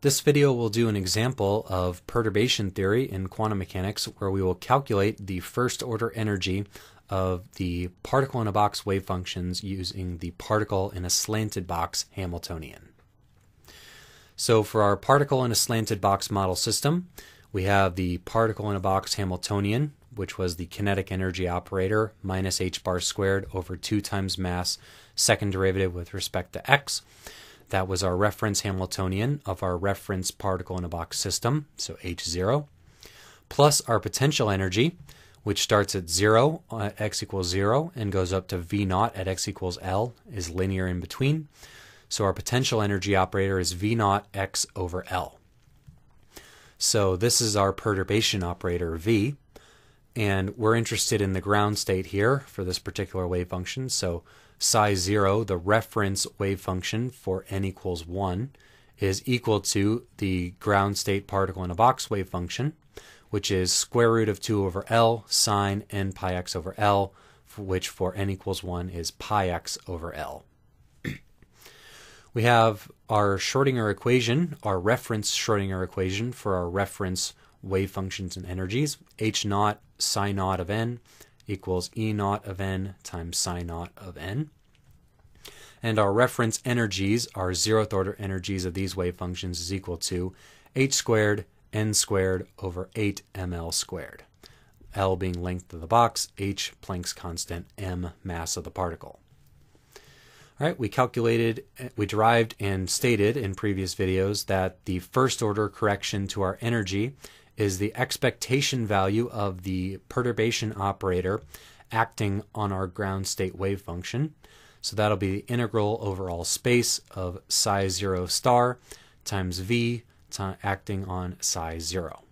This video will do an example of perturbation theory in quantum mechanics where we will calculate the first order energy of the particle in a box wave functions using the particle in a slanted box Hamiltonian. So for our particle in a slanted box model system, we have the particle in a box Hamiltonian, which was the kinetic energy operator minus h bar squared over 2 times mass second derivative with respect to x. That was our reference Hamiltonian of our reference particle in a box system, so H0, plus our potential energy, which starts at 0 at x equals 0 and goes up to V naught at x equals L, is linear in between. So our potential energy operator is V naught x over L. So this is our perturbation operator V, and we're interested in the ground state here for this particular wave function. So psi 0, the reference wave function for n equals 1, is equal to the ground state particle in a box wave function, which is square root of 2 over L sine n pi x over L, which for n equals 1 is pi x over L. we have our Schrodinger equation, our reference Schrodinger equation for our reference wave functions and energies, h naught psi naught of n equals E naught of n times psi naught of n. And our reference energies, our zeroth order energies of these wave functions is equal to h squared n squared over 8 ml squared. L being length of the box, h Planck's constant, m mass of the particle. All right, we calculated, we derived and stated in previous videos that the first order correction to our energy is the expectation value of the perturbation operator acting on our ground state wave function. So that'll be the integral over all space of psi 0 star times v acting on psi 0.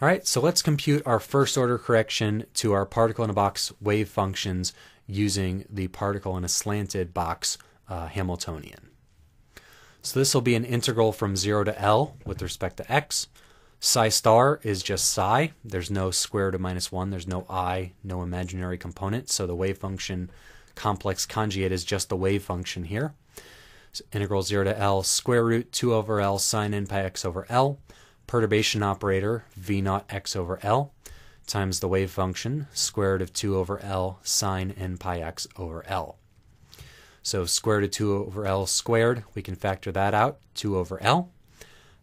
All right, so let's compute our first order correction to our particle in a box wave functions using the particle in a slanted box uh, Hamiltonian. So this will be an integral from 0 to L with respect to x. Psi star is just psi. There's no square root of minus 1. There's no i, no imaginary component. So the wave function complex conjugate is just the wave function here. So integral 0 to L square root 2 over L sine n pi x over L. Perturbation operator v naught x over L times the wave function square root of 2 over L sine n pi x over L. So square root of 2 over L squared, we can factor that out, 2 over L.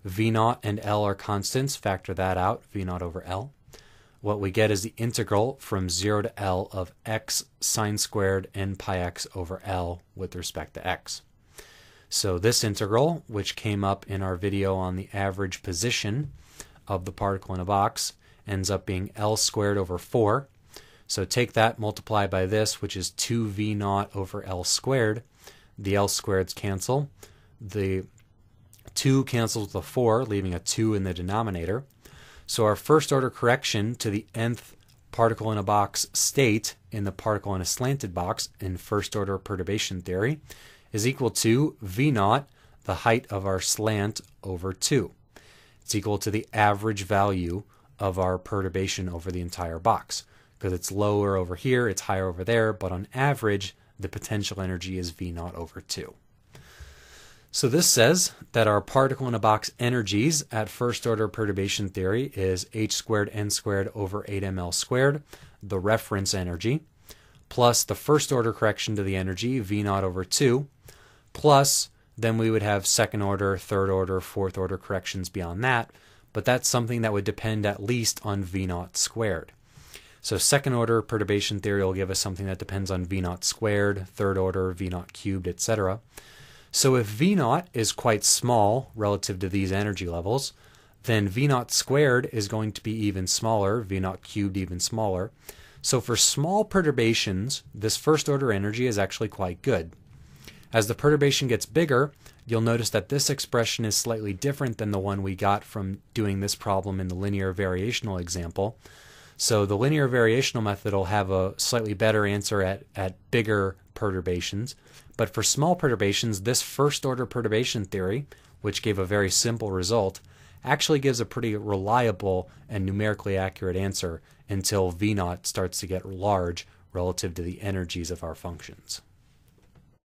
V naught and L are constants, factor that out, V naught over L. What we get is the integral from 0 to L of x sine squared n pi x over L with respect to x. So this integral, which came up in our video on the average position of the particle in a box, ends up being L squared over 4. So take that, multiply by this, which is 2v naught over L squared. The L squareds cancel. The 2 cancels the 4, leaving a 2 in the denominator. So our first order correction to the nth particle in a box state in the particle in a slanted box in first order perturbation theory is equal to V naught, the height of our slant, over 2. It's equal to the average value of our perturbation over the entire box. Because it's lower over here, it's higher over there, but on average, the potential energy is V naught over 2. So this says that our particle in a box energies at first order perturbation theory is h squared n squared over 8ml squared, the reference energy, plus the first order correction to the energy, v naught over 2, plus then we would have second order, third order, fourth order corrections beyond that, but that's something that would depend at least on v naught squared. So second order perturbation theory will give us something that depends on v naught squared, third order, v naught cubed, etc. So if V naught is quite small relative to these energy levels, then V naught squared is going to be even smaller, V naught cubed even smaller. So for small perturbations, this first order energy is actually quite good. As the perturbation gets bigger, you'll notice that this expression is slightly different than the one we got from doing this problem in the linear variational example. So the linear variational method will have a slightly better answer at, at bigger perturbations. But for small perturbations, this first order perturbation theory, which gave a very simple result, actually gives a pretty reliable and numerically accurate answer until V naught starts to get large relative to the energies of our functions.